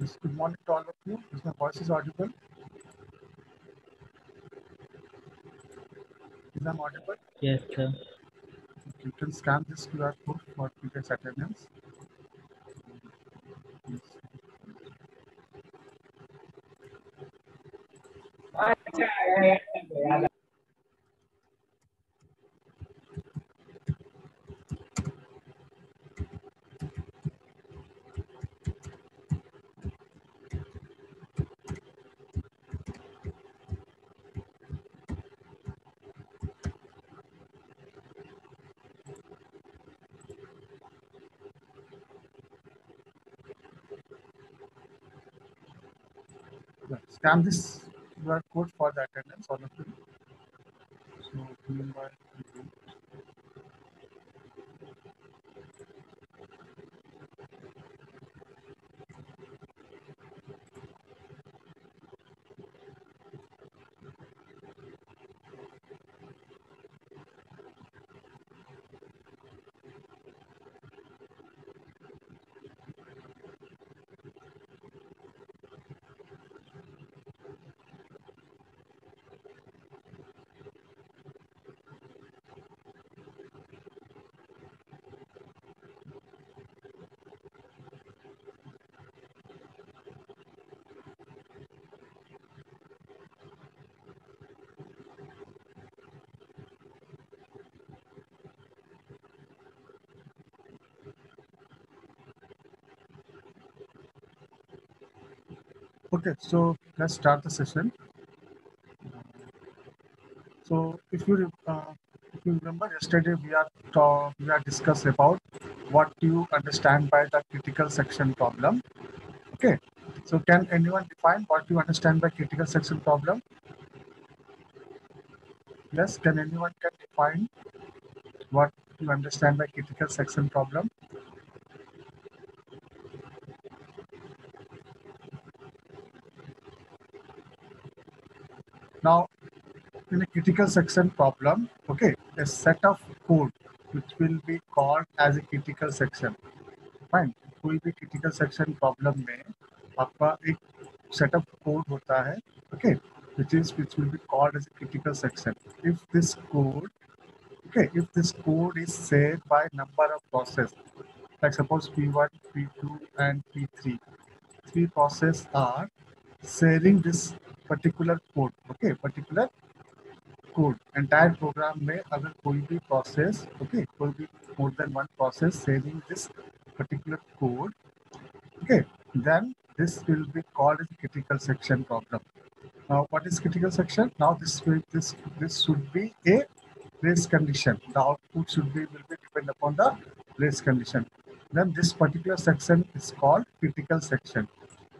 Yes, good morning to all of you. Is my voice is audible? Is I'm audible? Yes, sir. You can scan this QR code for previous attendance. Yes. Yeah, Scan this QR code for the attendance, of you. So, Okay, so let's start the session. So, if you uh, if you remember yesterday, we are ta- we are discussed about what you understand by the critical section problem. Okay, so can anyone define what you understand by critical section problem? Yes, can anyone can define what you understand by critical section problem? Now, in a critical section problem, okay, a set of code which will be called as a critical section. Fine, कोई भी critical section problem में आपका एक set of code होता है, okay, which is which will be called as a critical section. If this code, okay, if this code is saved by number of process, like suppose P1, P2, and P3, three process are sharing this particular code, okay, particular code entire program में अगर कोई भी process okay कोई भी more than one process saving this particular code okay then this will be called as critical section problem now what is critical section now this will this this should be a race condition the output should be will be depend upon the race condition then this particular section is called critical section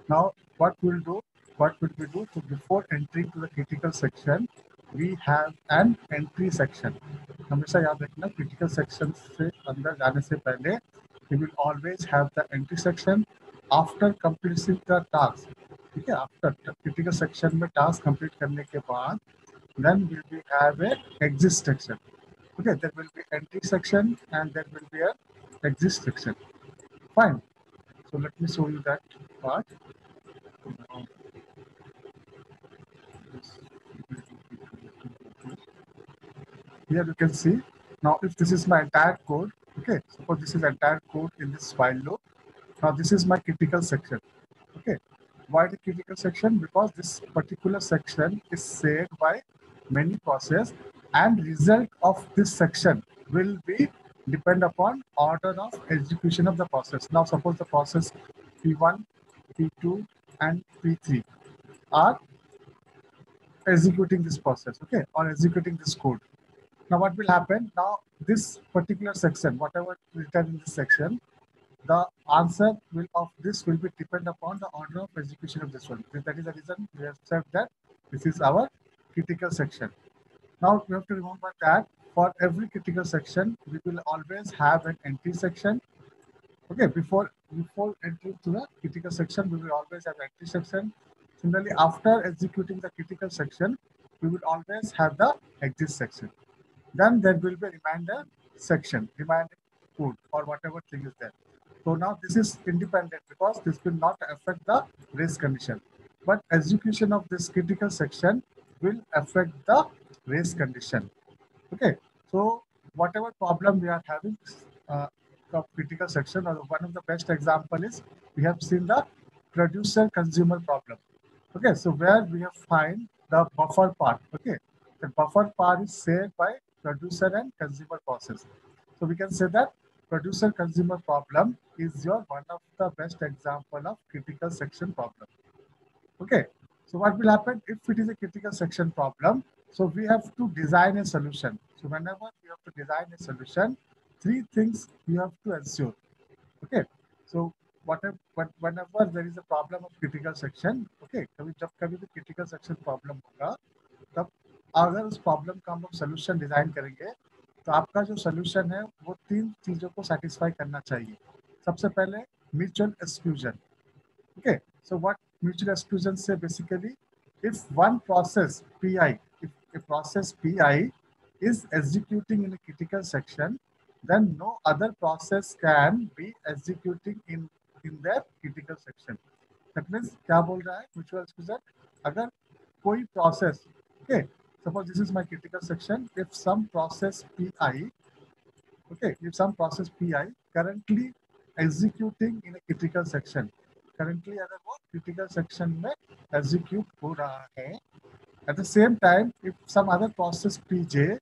now what we'll do what will we do so before entering to the critical section we have an entry section हमेशा याद रखना critical section से अंदर जाने से पहले we will always have the entry section after completing the task ठीक है after critical section में task complete करने के बाद then we will have a exit section okay there will be entry section and there will be a exit section fine so let me show you that part here you can see. Now if this is my entire code okay suppose this is entire code in this file loop. Now this is my critical section okay. Why the critical section? Because this particular section is saved by many process and result of this section will be depend upon order of execution of the process. Now suppose the process p1 p2 and p3 are executing this process okay or executing this code now what will happen? Now this particular section whatever written in this section the answer will of this will be depend upon the order of execution of this one. That is the reason we have said that this is our critical section. Now we have to remember that for every critical section we will always have an entry section. Okay before before entering to the critical section we will always have an entry section. Similarly after executing the critical section we will always have the exit section then there will be reminder section, reminder code or whatever thing is there. So now this is independent because this will not affect the race condition. But execution of this critical section will affect the race condition. Okay, so whatever problem we are having, uh, critical section, or one of the best example is we have seen the producer consumer problem. Okay, so where we have find the buffer part. Okay, the buffer part is shared by producer and consumer process. So we can say that producer consumer problem is your one of the best example of critical section problem. Okay, so what will happen if it is a critical section problem? So we have to design a solution. So whenever you have to design a solution, three things you have to ensure. Okay, so whatever whenever there is a problem of critical section, okay, कभी जब कभी भी critical section problem होगा, तब अगर उस problem का हम लोग सोल्यूशन डिज़ाइन करेंगे तो आपका जो सोल्यूशन है वो तीन चीज़ों को सेटिस्फाई करना चाहिए। सबसे पहले mutual exclusion okay so what mutual exclusion से basically one process pi if a process pi is executing in a critical section then no other process can be executing in in that critical section that means क्या बोल रहा है mutual exclusion अगर कोई process okay okay, suppose this is my critical section if some process pi okay if some process pi currently executing in a critical section currently अगर वो critical section में execute हो रहा है at the same time if some other process pj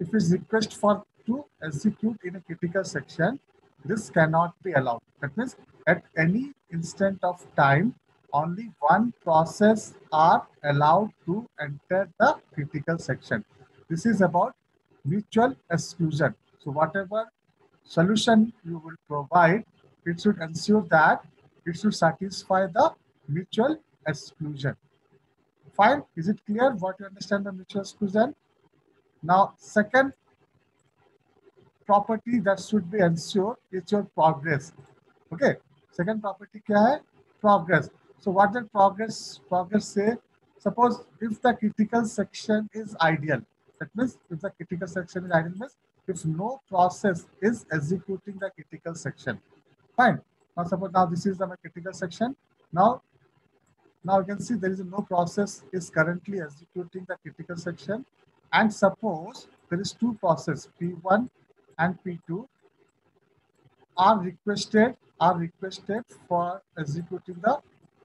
if it's request for to execute in a critical section this cannot be allowed that means at any instant of time only one process are allowed to enter the critical section. This is about mutual exclusion. So whatever solution you will provide, it should ensure that it should satisfy the mutual exclusion. Fine, is it clear what you understand the mutual exclusion? Now, second property that should be ensured is your progress. Okay, second property kya hai? Progress. So what did progress progress say? Suppose if the critical section is ideal, that means if the critical section is ideal means if no process is executing the critical section. Fine. Now suppose now this is the critical section. Now now you can see there is no process is currently executing the critical section. And suppose there is two process P1 and P2 are requested are requested for executing the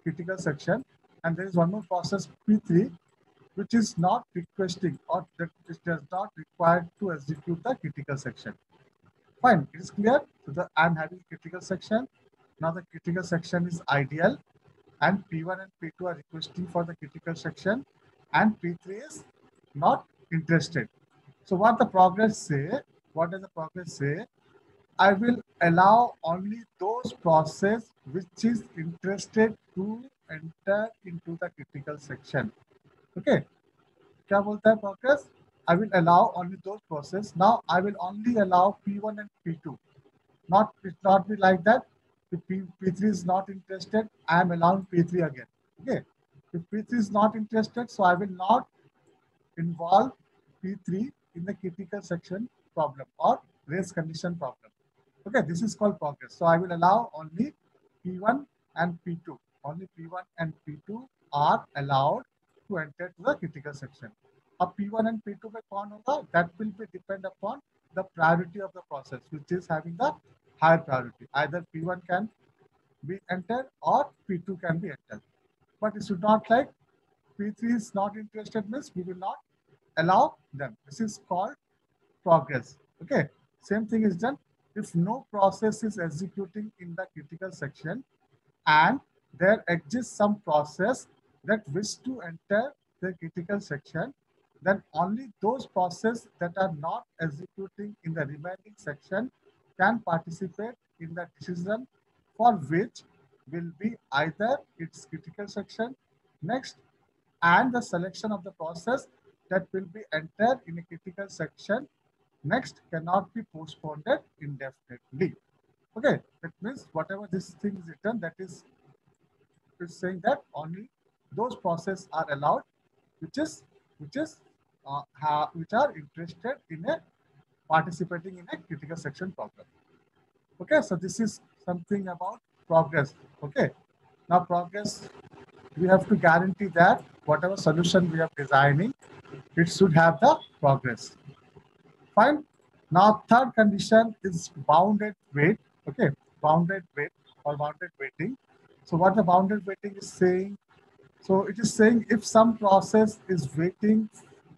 critical section and there is one more process P3 which is not requesting or that is does not required to execute the critical section. Fine, it is clear. So the I'm having critical section. Now the critical section is ideal and P1 and P2 are requesting for the critical section and P3 is not interested. So what the progress say, what does the progress say? I will allow only those process which is interested to enter into the critical section. Okay. क्या बोलता है progress? I will allow only those process. Now I will only allow P1 and P2. Not it not be like that. If P, P3 is not interested, I am allowing P3 again. Okay. If P3 is not interested, so I will not involve P3 in the critical section problem or race condition problem. Okay, this is called progress. So I will allow only P1 and P2. Only P1 and P2 are allowed to enter to the critical section. Ab P1 and P2 mein kaun hoga? That will be depend upon the priority of the process, which is having the higher priority. Either P1 can be entered or P2 can be entered. But it should not like P3 is not interested means we will not allow them. This is called progress. Okay. Same thing is done if no process is executing in the critical section and there exists some process that wish to enter the critical section, then only those processes that are not executing in the remaining section can participate in the decision for which will be either its critical section next and the selection of the process that will be entered in a critical section next cannot be postponed indefinitely. Okay, that means whatever this thing is written, that is, is saying that only those processes are allowed, which is which is uh, which are interested in a participating in a critical section problem. Okay, so this is something about progress. Okay, now progress, we have to guarantee that whatever solution we are designing, it should have the progress. Fine. Now third condition is bounded wait. Okay, bounded wait or bounded waiting. So what the bounded waiting is saying, so it is saying if some process is waiting,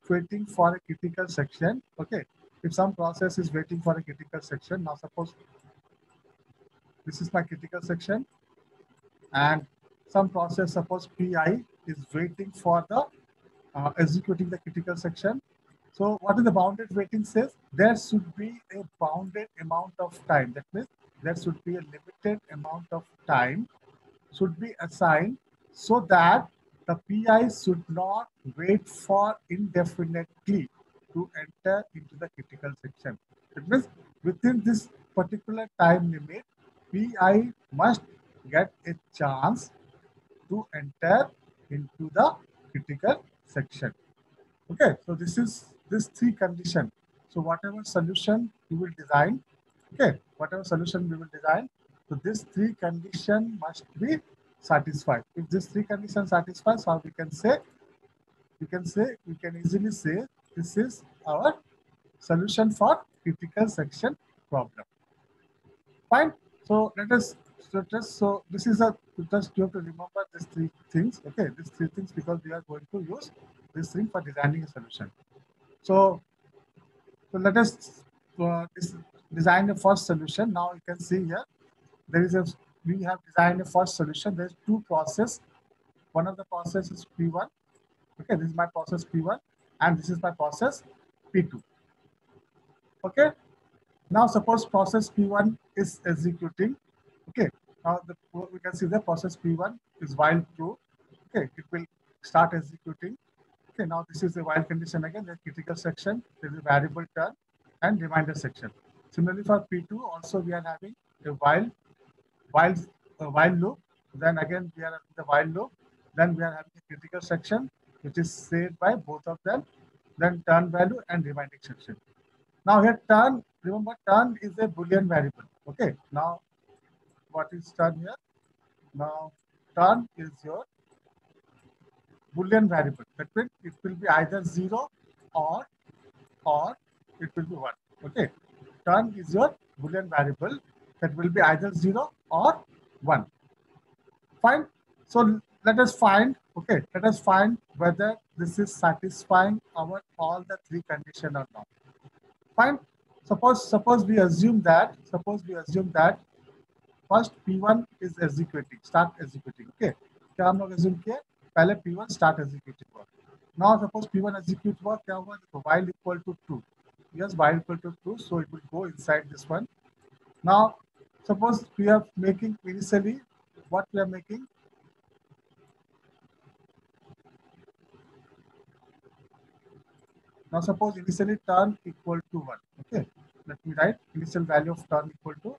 waiting for a critical section, okay, if some process is waiting for a critical section, now suppose this is my critical section and some process, suppose PI is waiting for the uh, executing the critical section. So what is the bounded waiting says? There should be a bounded amount of time. That means there should be a limited amount of time should be assigned so that the PI should not wait for indefinitely to enter into the critical section. It means within this particular time limit, PI must get a chance to enter into the critical section. Okay, so this is this three condition. So whatever solution you will design, okay, whatever solution we will design, so this three condition must be satisfied. If this three conditions satisfied, so we can say, we can say, we can easily say this is our solution for critical section problem. Fine. So let us so just so this is a just you have to remember these three things. Okay, these three things because we are going to use this thing for designing a solution. So so let us uh, design the first solution. Now you can see here there is a we have designed a first solution. There's two process. One of the process is P1. Okay, this is my process P1 and this is my process P2. Okay. Now suppose process P1 is executing. Okay. Now the, we can see the process P1 is while true. Okay, it will start executing. Okay, now this is the while condition again, the critical section, there is a variable turn and reminder section. Similarly for P2 also we are having a while while uh, while loop. Then again we are having the while loop. Then we are having a critical section which is saved by both of them. Then turn value and reminding section. Now here turn, remember turn is a boolean variable. Okay. Now what is turn here? Now turn is your boolean variable. That means it will be either zero or or it will be one. Okay. Turn is your boolean variable that will be either 0 or 1. Fine. So let us find, okay, let us find whether this is satisfying our all the three condition or not. Fine. Suppose suppose we assume that suppose we assume that first P1 is executing, start executing. Okay. क्या हम लोग assume किए पहले P1 start executing हुआ. Now suppose P1 execute हुआ क्या हुआ देखो while equal to true. Yes, while equal to true, so it will go inside this one. Now Suppose we are making initially what we are making. Now suppose initially turn equal to 1. Okay. Let me write initial value of turn equal to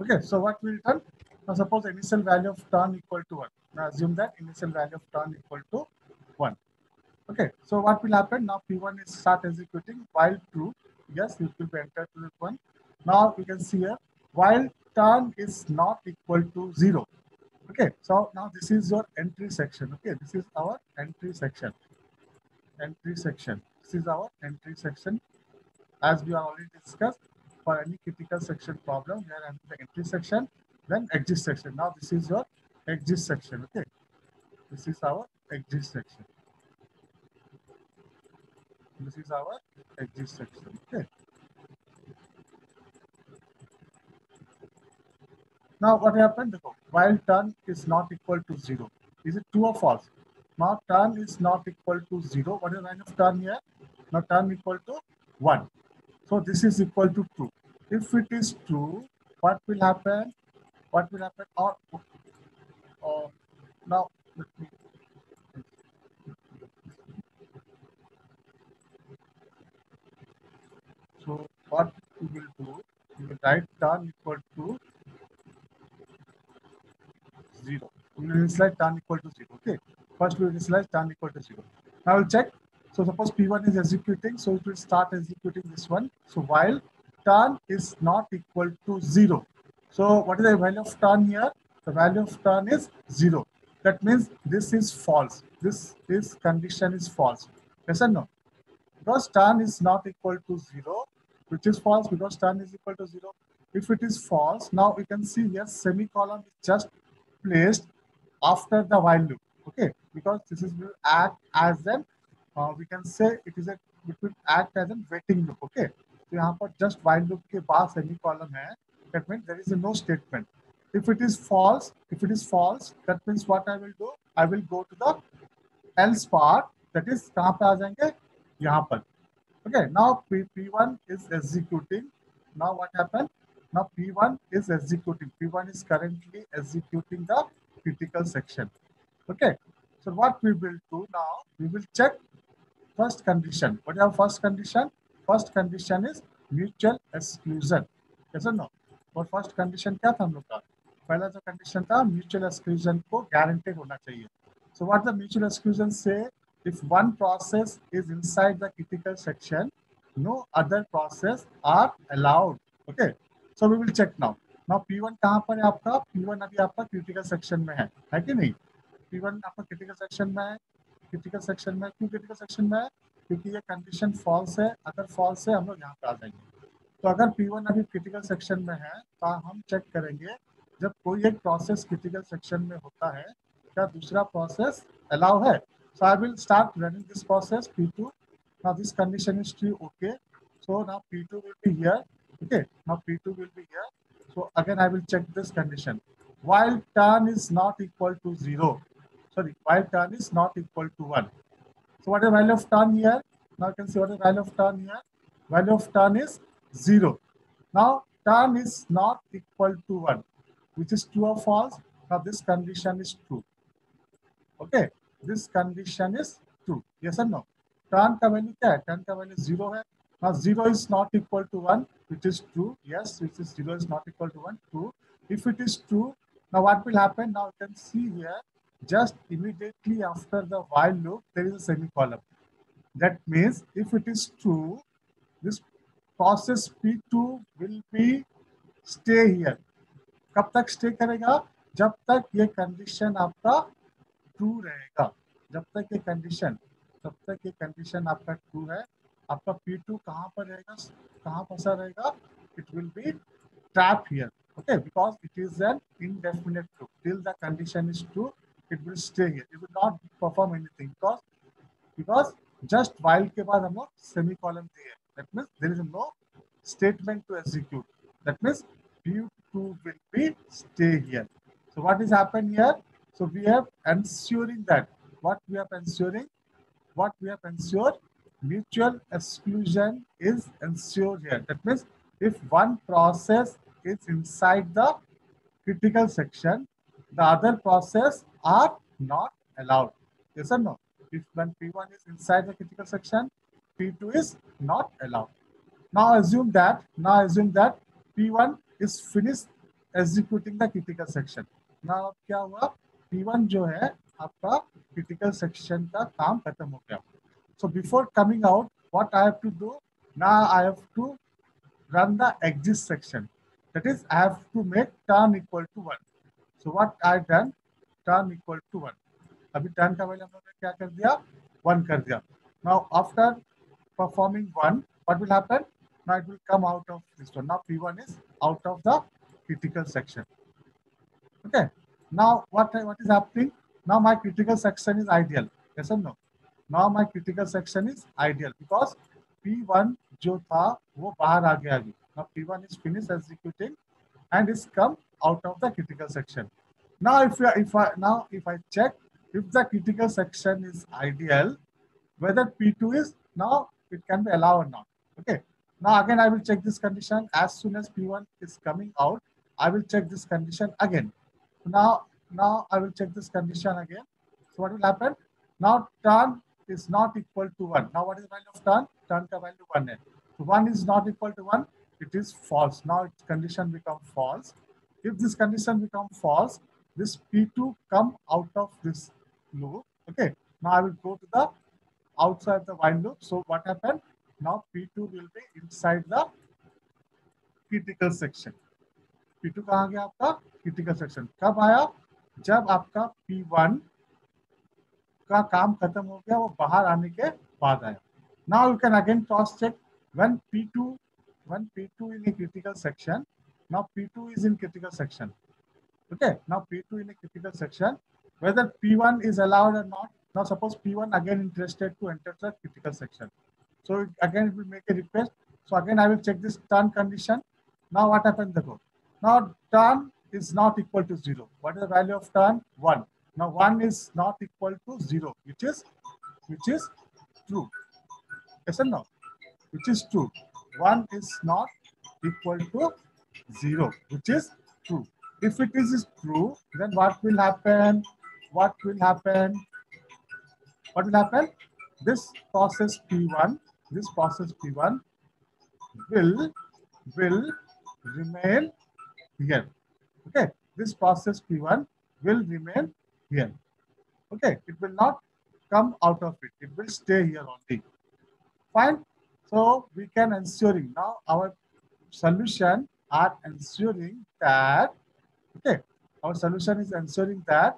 Okay, so what will turn? Now suppose initial value of turn equal to 1. Now assume that initial value of turn equal to 1. Okay, so what will happen now? P1 is start executing while true. Yes, it will be entered to this one. Now we can see here while turn is not equal to zero. Okay, so now this is your entry section. Okay, this is our entry section. Entry section. This is our entry section. As we have already discussed, for any critical section problem, are having the entry section, then exit section. Now this is your exit section. Okay, this is our exit section. This is our exit section. Okay. Now what happened? While turn is not equal to zero. Is it true or false? Now turn is not equal to zero. What is the line of turn here? Now turn equal to one. So this is equal to true. If it is true, what will happen? What will happen? Or, or now let me So what will do, we will write turn equal to 0. We will initialize turn equal to 0. Okay. First we will initialize turn equal to 0. Now we'll check So suppose P1 is executing, so it will start executing this one. So while turn is not equal to zero. So what is the value of turn here? The value of turn is zero. That means this is false. This, this condition is false. Yes or no? Because turn is not equal to zero, which is false because turn is equal to zero. If it is false, now we can see here semicolon is just placed after the while loop. Okay, because this is will act as an uh, we can say it is a it will act as a waiting loop. Okay, तो यहाँ पर just while loop के बाद semicolon है. That means there is a no statement. If it is false, if it is false, that means what I will do? I will go to the else part. That is कहाँ पे आ जाएंगे? यहाँ पर. Okay, now P, P1 is executing. Now what happened? Now P1 is executing. P1 is currently executing the critical section. Okay, so what we will do now, we will check first condition. What is our first condition? First condition is mutual exclusion. Yes or no? और first condition क्या था हम लोग का पहला जो condition था mutual exclusion को गारंटेड होना चाहिए so what the mutual exclusion से if one process is inside the critical section no other process are allowed okay so we will check now now p1 कहाँ पर है आपका p1 अभी आपका क्रिटिकल सेक्शन में है है कि नहीं p1 आपका क्रिटिकल सेक्शन में है क्रिटिकल सेक्शन में, क्यों क्रिटिकल सेक्शन में है? क्योंकि ये कंडीशन फॉल्स है। अगर फॉल्स है, हम लोग यहाँ पे आ जाएँगे। तो अगर P1 अभी क्रिटिकल सेक्शन में है तो हम चेक करेंगे, जब कोई एक प्रोसेस क्रिटिकल सेक्शन में होता है, क्या दूसरा प्रोसेस अलाउ है? So I will start running this process P2 now, this condition is true, okay. So, now P2 will be here, okay. Now P2 will be here. So, again, I will check this condition. While turn is not equal to 0 sorry while turn is not equal to 1 so what is the value of turn here now you can see what is the value of turn here value of turn is 0. Now turn is not equal to 1, which is true or false. Now this condition is true. Okay, this condition is true. Yes or no? Turn का value क्या है? Turn का value zero है. Now zero is not equal to one, which is true. Yes, which is zero is not equal to one. True. If it is true, now what will happen? Now you can see here, just immediately after the while loop, there is a semicolon. That means if it is true, this process P2 will be stay here. कब तक stay करेगा जब तक ये condition आपका true रहेगा जब तक ये कंडीशन तब तक ये कंडीशन आपका ट्रू है आपका P2 कहाँ पर रहेगा कहाँ फंसा रहेगा it will be trap here okay because it is an indefinite loop till the condition is true it will stay here it will not perform anything because because just while के बाद हम लोग semicolon दिए That means there is no statement to execute. That means P2 will be stay here. So what is happened here? So we have ensuring that what we have ensuring, what we have ensured, mutual exclusion is ensured here. That means if one process is inside the critical section, the other process are not allowed. Yes or no? If when P1 is inside the critical section, P2 is not allowed. Now assume that, now assume that P1 is finished executing the critical section. Now क्या हुआ P1 जो है आपका critical section का काम खत्म हो गया. So before coming out, what I have to do? Now I have to run the exit section. That is, I have to make turn equal to one. So what I done? Turn equal to one. अभी turn का value हम लोगों ने क्या कर दिया? One कर दिया. Now after performing one, what will happen? Now it will come out of this one. Now P1 is out of the critical section. Okay. Now what, what is happening? Now my critical section is ideal. Yes or no? Now my critical section is ideal because P1 जो था वो बाहर आ गया अभी. Now P1 is finished executing and is come out of the critical section. Now if I, if I now if I check if the critical section is ideal, whether P2 is now it can be allowed or not. Okay. Now again, I will check this condition as soon as P1 is coming out. I will check this condition again. Now, now I will check this condition again. So what will happen? Now turn is not equal to one. Now what is the value of turn? Turn ka value one. So one is not equal to one. It is false. Now its condition become false. If this condition become false, this P2 come out of this loop. Okay. Now I will go to the outside the while loop. So what happened? Now P2 will be inside the critical section. P2 कहाँ गया आपका critical section. कब आया जब आपका P1 का काम खत्म हो गया वो बाहर आने के बाद आया now you can again cross check when P2 when P2 in a critical section now P2 is in critical section. Okay? Now P2 in a critical section. Whether P1 is allowed or not now suppose P1 again interested to enter the critical section. So again it will make a request. So again I will check this turn condition. Now what happened देखो now turn is not equal to zero. What is the value of turn? One. Now 1 is not equal to 0, which is which is true. Yes or no? Which is true. 1 is not equal to 0, which is true. If it is true, then what will happen? What will happen? What will happen? This process P1, this process P1 will will remain here. Okay, this process P1 will remain here. Okay, it will not come out of it. It will stay here only. Fine. So we can ensuring now our solution are ensuring that okay our solution is ensuring that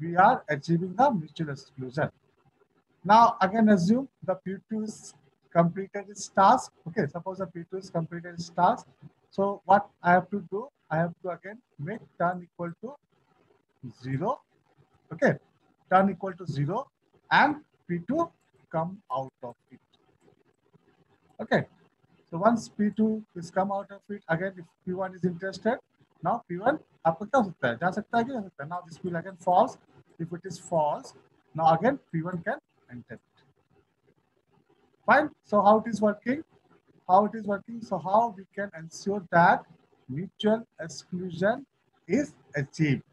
we are achieving the mutual exclusion. Now again assume the P2 is completed its task. Okay, suppose the P2 is completed its task. So what I have to do, I have to again make turn equal to zero okay turn equal to 0 and p2 come out of it okay so once p2 is come out of it again if p1 is interested now p1 आपको क्या हो सकता है जा सकता है कि जा सकता है now this will again false if it is false now again p1 can enter it fine so how it is working how it is working so how we can ensure that mutual exclusion is achieved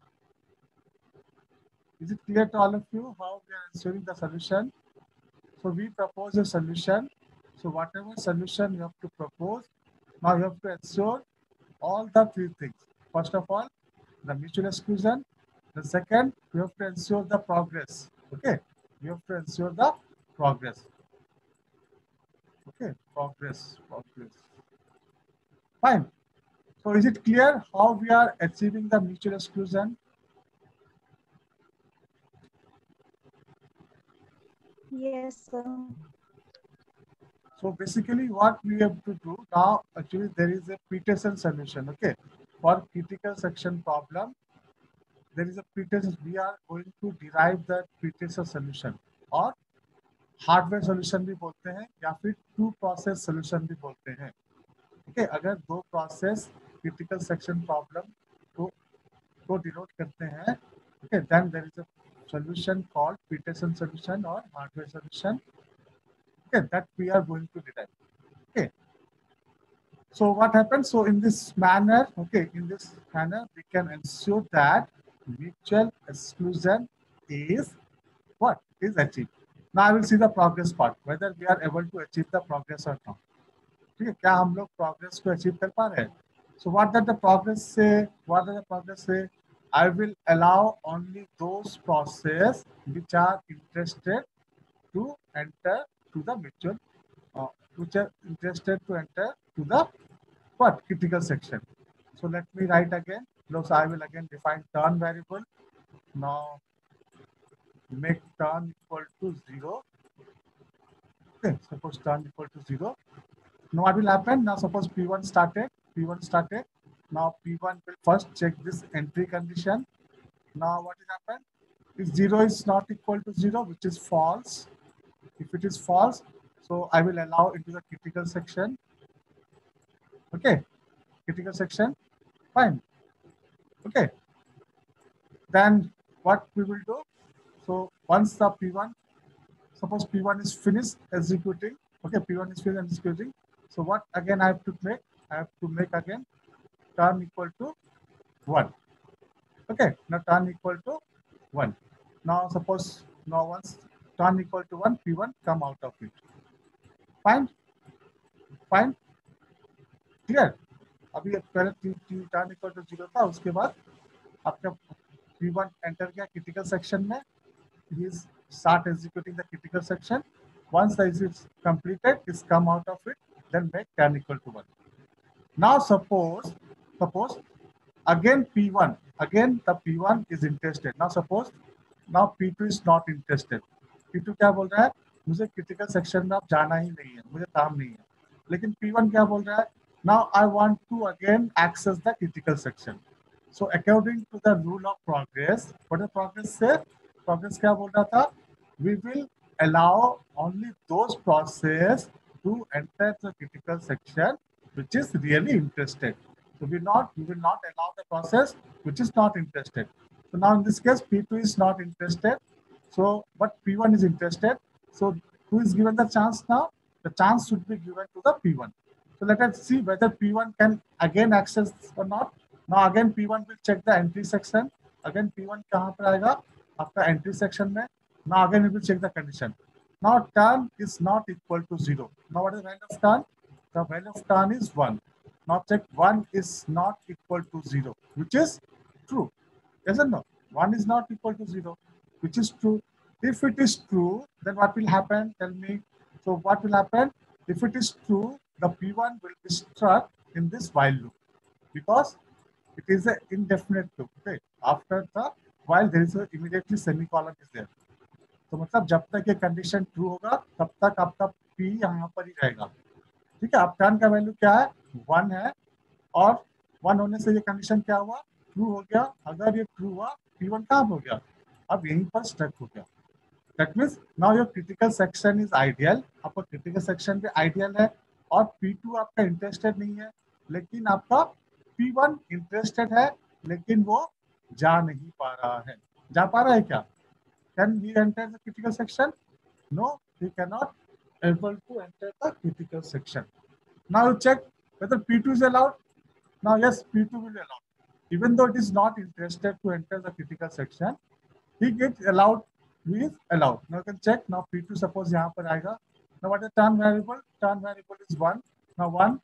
is it clear to all of you how we are ensuring the solution? So we propose a solution. So whatever solution you have to propose, now you have to ensure all the three things. First of all, the mutual exclusion. The second, you have to ensure the progress. Okay, you have to ensure the progress. Okay, progress, progress. Fine. So is it clear how we are achieving the mutual exclusion? Yes, sir. So basically what we have to do now, actually there is a Peterson solution, okay? For critical section problem, there is a Peterson, we are going to derive the Peterson solution और hardware solution भी बोलते हैं या फिर to process solution भी बोलते हैं ठीक है अगर दो प्रोसेस क्रिटिकल सेक्शन प्रॉब्लम को को डिनोट करते हैं ठीक है then there is a solution called Peterson solution or hardware solution. Okay, that we are going to derive. Okay. So what happens? So in this manner, okay, in this manner, we can ensure that mutual exclusion is what is achieved. Now I will see the progress part, whether we are able to achieve the progress or not. ठीक है क्या हम लोग progress को achieve कर पा रहे हैं so what that the progress से व्हाट दैट द प्रोग्रेस से I will allow only those process which are interested to enter to the uh, which are interested to enter to the what critical section. So let me write again. So I will again define turn variable. Now make turn equal to zero. Okay, suppose turn equal to zero. Now what will happen? Now suppose P1 started, P1 started. Now P1 will first check this entry condition. Now what will happen? If 0 is not equal to 0, which is false. If it is false, so I will allow into the critical section. Okay, critical section, fine. Okay, then what we will do? So once the P1, suppose P1 is finished executing, okay, P1 is finished executing. So what again I have to make? I have to make again turn equal to 1. Okay, now turn equal to 1. Now suppose now once turn equal to 1, P1 come out of it. Fine? Fine? Clear? अभी पहले turn equal to zero था उसके बाद आपका P1 enter किया critical section में he is start executing the critical section Once the is completed, is come out of it, then make tan equal to 1. Now suppose, suppose again P1, again the P1 is interested. Now suppose now P2 is not interested. P क्या बोल रहा है? मुझे critical section में आप जाना ही नहीं है, मुझे काम नहीं है। लेकिन पी वन क्या बोल रहा है? Now I want to again access the critical section so according to the rule of progress but progress से प्रोग्रेस क्या बोल रहा था? We will allow only those process to enter the critical section which is really interested so we not, we will not allow the process which is not interested. So now in this case p2 is not interested. So, but P1 is interested. So, who is given the chance now? The chance should be given to the P1. So, let us see whether P1 can again access or not. Now, again P1 will check the entry section. Again P1 kahan par? After entry section mein. Now, again it will check the condition. Now, turn is not equal to 0. Now, what is the value of turn? The value of turn is 1. Now, check 1 is not equal to 0, which is true. Isn't it? 1 is not equal to 0. Which is true. If it is true, then what will happen? Tell me. So what will happen? If it is true, the P1 will be struck in this while loop because it is an indefinite loop. Okay. After the while there is a immediately semicolon is there. तो मतलब जब तक ये condition true होगा तब तक आपका P यहाँ पर ही रहेगा ठीक है अब टर्न का वैल्यू क्या है वन है और वन होने से ये कंडीशन क्या हुआ ट्रू हो गया अगर ये ट्रू हुआ P1 वन कहाँ हो गया अब यहीं पर स्टक हो गया। That means now your critical section is ideal आपका क्रिटिकल सेक्शन भी आइडियल है और P2 आपका इंटरेस्टेड नहीं है, लेकिन आपका P1 इंटरेस्टेड है, लेकिन वो जा नहीं पा रहा है। जा पा रहा है क्या? Can he enter the critical section no he can not able to enter the critical section now check whether P2 is allowed now yes P2 will be allowed even though it is not interested to enter the critical he gets allowed he is allowed. Now you can check. Now p2 suppose yahan par aayega now what is turn variable? Turn variable is 1 now 1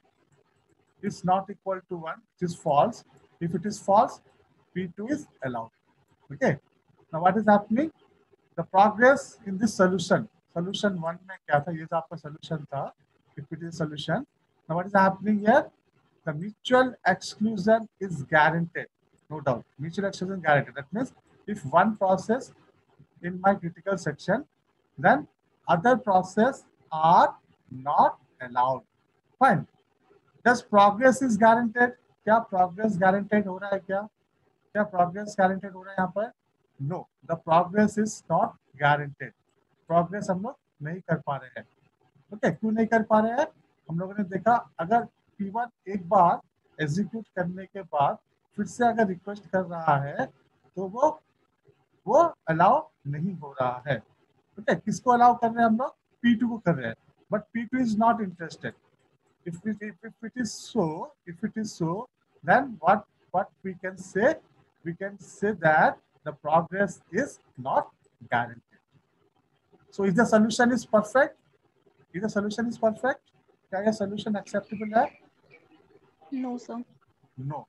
is not equal to 1 which is false. If it is false p2 is allowed. Okay? Now what is happening? The progress in this solution solution 1 mein kya tha ye aapka solution tha if it is solution. Now what is happening here? The mutual exclusion is guaranteed. No doubt. Mutual exclusion guaranteed. That means if one process in my critical section then other process are not allowed fine does progress is guaranteed क्या progress guaranteed हो रहा है क्या क्या progress guaranteed हो रहा है यहाँ पर no the progress is not guaranteed progress हम लोग नहीं कर पा रहे हैं ओके क्यों नहीं कर पा रहे हैं हम लोगों ने देखा अगर P1 एक बार एग्जीक्यूट करने के बाद फिर से अगर रिक्वेस्ट कर रहा है तो वो वो अलाउ नहीं हो रहा है। ठीक है? किसको अलाउ कर रहे हैं हम लोग? पी टू को कर रहे हैं। But P two is not interested if if it is so if it is so then what what we can say we can say that the progress is not guaranteed so is the solution is perfect is the solution is perfect क्या यह solution acceptable है? No sir no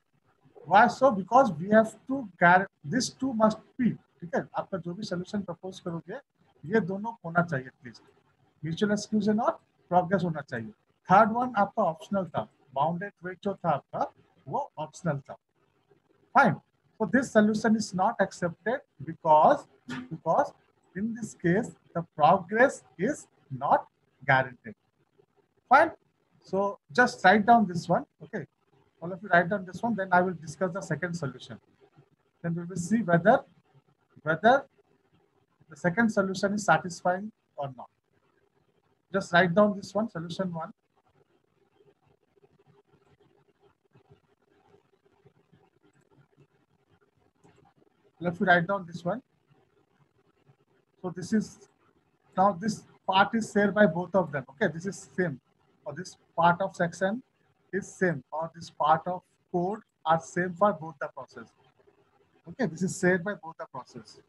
why so? Because we have to guarantee this two must be. ठीक है? आपका जो भी solution propose करोगे, ये दोनों होना चाहिए प्लीज़ म्यूचुअल एक्सक्लूजन और प्रोग्रेस होना चाहिए. थर्ड वन आपका ऑप्शनल था. बाउंडेड वेट जो था आपका, वो ऑप्शनल था. फाइन तो this solution is not accepted because because in this case the progress is not guaranteed fine so just write down this one okay all of you write down this one, then i will discuss the second solution. Then we will see whether whether the second solution is satisfying or not. Just write down this one, solution one. let me write down this one. So this is, now this part is shared by both of them. Okay, this is same. Or this part of section is same. Or this part of code are same for both the process. Okay, this is said by both the process.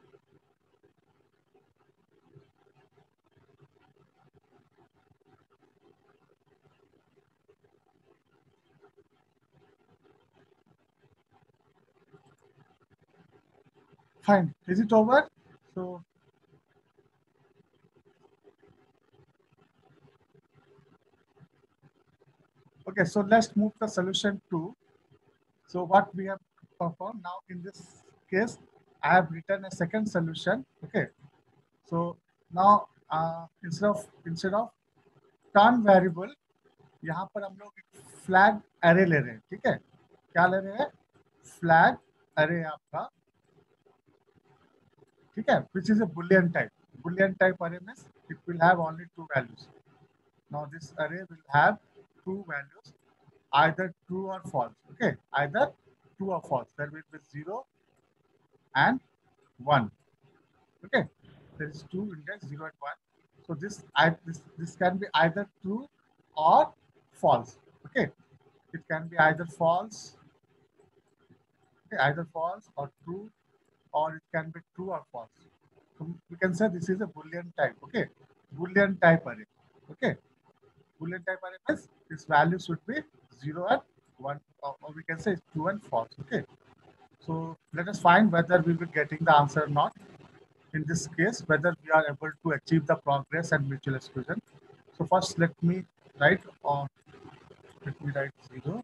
Fine, is it over? So Okay, so let's move the solution two. So what we have performed now in this case, I have written a second solution. Okay, so now uh, instead of instead of turn variable, यहाँ पर हम लोग flag array ले रहे हैं ठीक है क्या ले रहे हैं फ्लैग एरे आपका ठीक है which is a boolean type boolean type array means it will have only two values now this array will have two values either true or false okay either true or false there will be zero and one. Okay. There is two index zero and one. So this this this can be either true or false. Okay. It can be either false. Okay either false or true or it can be true or false. So we can say this is a boolean type. Okay. Boolean type array. Okay. Boolean type array means its value should be 0 and 1 or, or we can say it's true and false. Okay so let us find whether we will be getting the answer or not in this case whether we are able to achieve the progress and mutual exclusion. So first let me write on let me write 0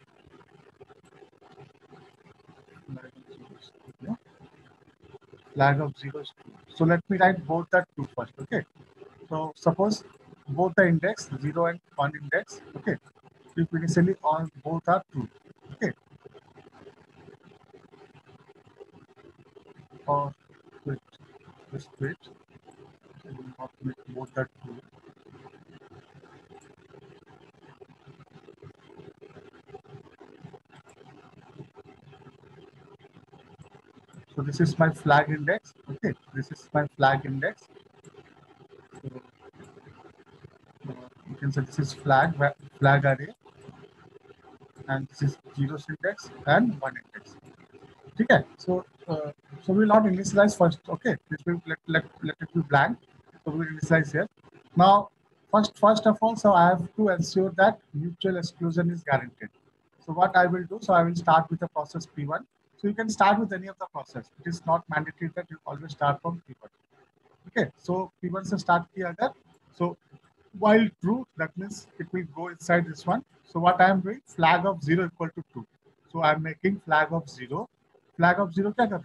flag of 0 is true so let me write both the two first okay? So suppose both the index 0 and 1 index okay? If initially on both are true okay so we have to make true so this is my flag index. Okay this is my flag index. So, you can say this is flag flag array. And this is zeros index and one index. Okay so uh, so we will not initialize first. Okay, this will let, let, let it be blank. So we will initialize here. Now, first, first of all, so I have to ensure that mutual exclusion is guaranteed. So what I will do, so I will start with the process P1. So you can start with any of the process. It is not mandatory that you always start from P1. Okay, so P1 so start the other. So while true, that means it will go inside this one. So what I am doing, flag of 0 equal to 2. So I am making flag of 0. Flag of 0 kya kar?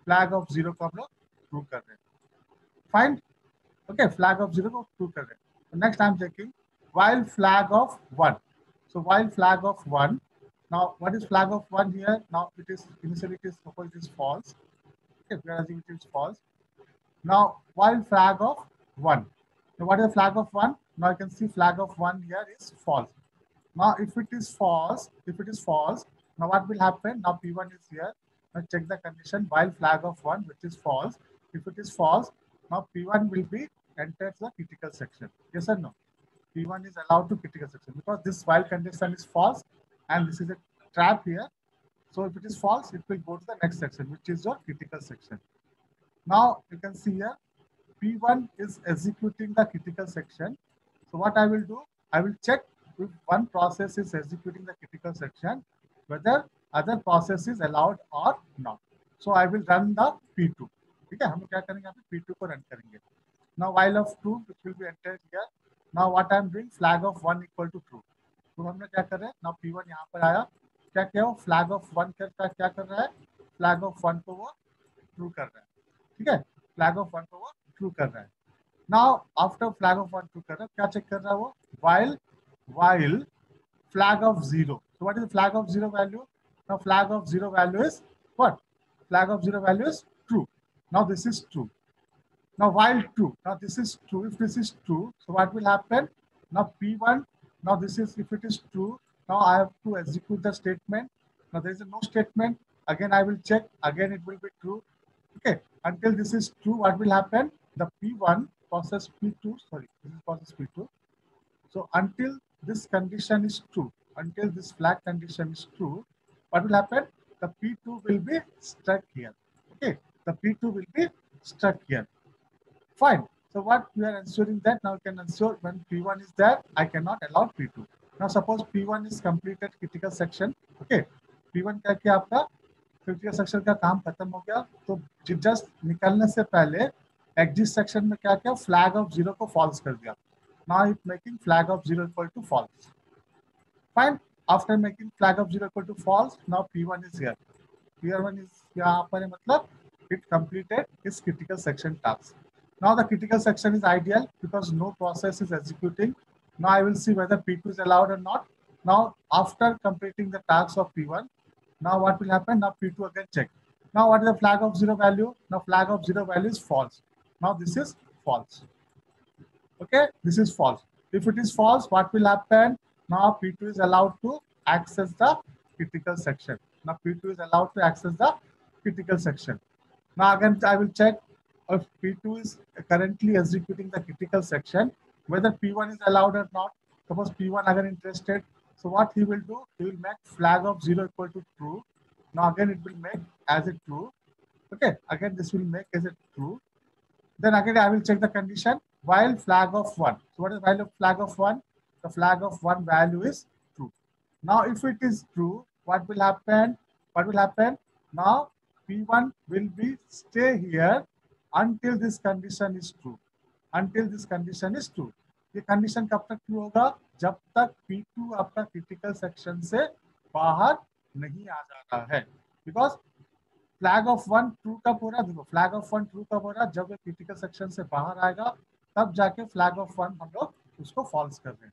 हैं flag of 0 को हम लोग true कर रहे हैं fine okay flag of 0 को true कर रहे हैं so next i am taking while flag of 1 so while flag of 1 now what is flag of 1 here now it is initially it is suppose it is false okay whereas it is false now while flag of 1 now what is the flag of 1 now you can see flag of 1 here is false now if it is false if it is false now what will happen now p1 is here now check the condition. While flag of 1 which is false. If it is false now p1 will be entered the critical section. Yes or no? P1 is allowed to critical section because this while condition is false and this is a trap here. So if it is false it will go to the next section which is your critical section. Now you can see here p1 is executing the critical section. So what i will do i will check if one process is executing the critical section whether other process is allowed और not so I will run the P2 ठीक है? हम क्या करेंगे P2 को run करेंगे। Now while of two which will be entered here now what I am doing flag of one equal to true तो हमने क्या कर रहे हैं? नाउ P1 वन यहाँ पर आया। क्या क्या वो? फ्लैग ऑफ़ वन कर क्या कर रहा है? फ्लैग ऑफ़ वन को वो ट्रू कर रहा है। ठीक है? फ्लैग ऑफ़ वन को वो ट्रू कर रहा है। Now after flag of one true कर रहा है, क्या चेक कर रहा है वो? While while flag of zero what is flag of zero value now flag of zero value is what flag of zero value is true now this is true now while true now this is true if this is true so what will happen now p1 now this is if it is true now I have to execute the statement. Now there is a no statement. Again, I will check. Again, it will be true. Okay. Until this is true, what will happen? The P1 process P2, sorry, this is process P2. So until this condition is true, until this flag condition is true, what will happen? The P2 will be stuck here. Okay. The P2 will be stuck here. Fine. So what we are ensuring that now can ensure when P1 is there, I cannot allow P2. Now suppose P1 is completed critical section. Okay. P1 क्या किया आपका critical section का काम खत्म हो गया तो just निकलने से पहले एग्जिट सेक्शन में क्या किया फ्लैग ऑफ़ ज़ीरो को फॉल्स कर दिया now it making flag of zero equal to false fine after making flag of zero equal to false, now P1 is here. P1 is यहाँ पर है मतलब it completed its critical section task. Now the critical section is ideal because no process is executing. Now I will see whether P2 is allowed or not. Now after completing the task of P1, now what will happen? Now P2 again check. Now what is the flag of zero value? Now flag of zero value is false. Now this is false. Okay, this is false. If it is false, what will happen? Now P2 is allowed to access the critical section. Now P2 is allowed to access the critical section. Now again, I will check if P2 is currently executing the critical section, whether P1 is allowed or not. Suppose P1 again interested. So what he will do, he will make flag of zero equal to true. Now again, it will make as a true. Okay, again, this will make as a true. Then again, I will check the condition while flag of one. So what is while flag of one? The flag of one value is true. Now, if it is true, what will happen? What will happen? Now, P1 will be stay here until this condition is true. Until this condition is true. ये condition कब तक true होगा जब तक P2 आपका critical section से बाहर नहीं आ जाता है because flag of one true कब हो रहा है देखो फ्लैग ऑफ़ वन ट्रू कब हो रहा है जब ये क्रिटिकल सेक्शन से बाहर आएगा तब जाके फ्लैग ऑफ़ वन हम लोग उसको फॉल्स कर हैं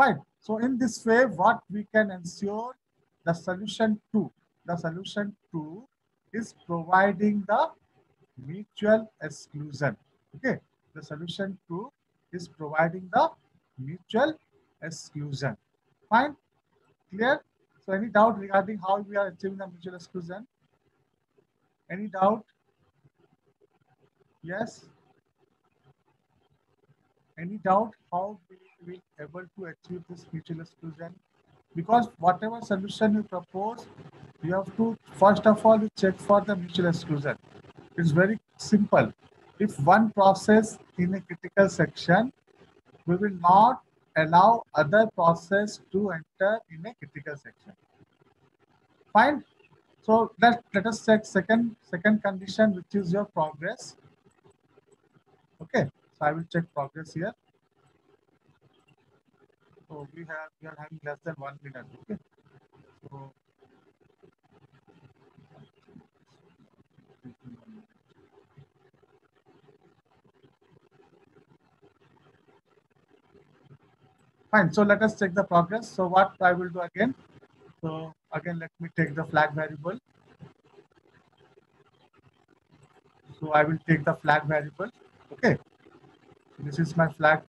Fine. So in this way, what we can ensure the solution two, the solution two is providing the mutual exclusion. Okay. The solution two is providing the mutual exclusion. Fine. Clear? So any doubt regarding how we are achieving the mutual exclusion? Any doubt? Yes? Any doubt how we will able to achieve this mutual exclusion because whatever solution you propose you have to first of all check for the mutual exclusion it's very simple. If one process in a critical section we will not allow other process to enter in a critical section. Fine. So let, let us check second second condition which is your progress. Okay. So i will check progress here so we have we are having less than one minute okay so Fine. So let us check the progress. So what I will do again. So again, let me take the flag variable. So I will take the flag variable. Okay. This is my flag